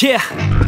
Yeah.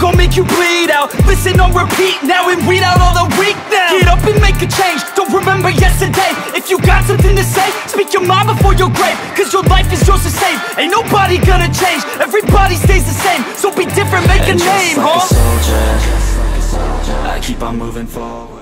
gonna make you bleed out. Listen on repeat now and weed out all the weak now. Get up and make a change Don't remember yesterday. If you got something to say Speak your mind before your grave. Cause your life is yours to save. Ain't nobody gonna change Everybody stays the same. So be different, make a And just name, like huh? a soldier, I keep on moving forward